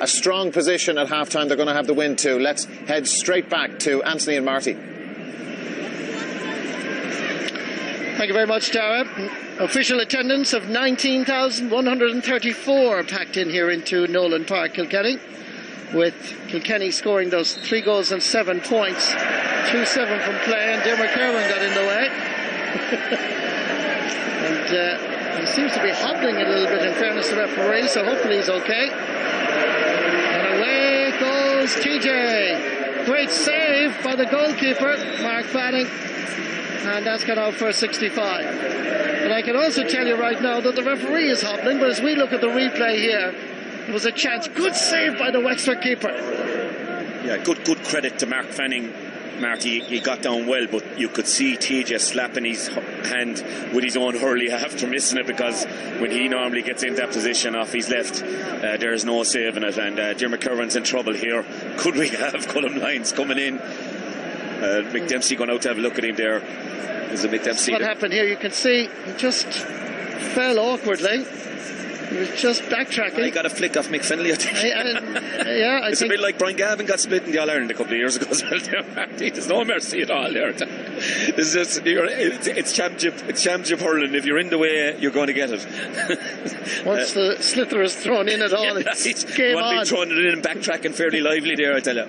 a strong position at half time. They're going to have the win too. Let's head straight back to Anthony and Marty. Thank you very much, Dara. Official attendance of 19,134 packed in here into Nowlan Park, Kilkenny, with Kilkenny scoring those three goals and seven points. 2 7 from play, and Diarmuid Kirwin got in the way. and uh, he seems to be hobbling a little bit, in fairness to referee, so hopefully he's okay. And goes TJ. Great save by the goalkeeper, Mark Fanning and that's gone out for a 65. But I can also tell you right now that the referee is hobbling, but as we look at the replay here, it was a chance. Good save by the Wexford keeper. Yeah, good good credit to Mark Fanning. Mark, he, got down well, but you could see TJ slapping his hand with his own hurley after missing it because when he normally gets in that position off his left, uh, there's no saving it. And uh, Jim McCurran's in trouble here. Could we have Colm Lyons coming in? Uh, Mick Dempsey going out to have a look at him there. Is it Mick Dempsey? What happened here? You can see he just fell awkwardly. He was just backtracking. He got a flick off Mick Fennelly, I think. I, I, yeah, I it's think a bit like Brian Gavin got split in the All Ireland a couple of years ago. There's no mercy at all there. It's just it's, it's championship, it's championship hurling. If you're in the way, you're going to get it. Once uh, the sliotar is thrown in at all, yeah, it's game on. Be throwing it in and backtracking fairly lively there, I tell you.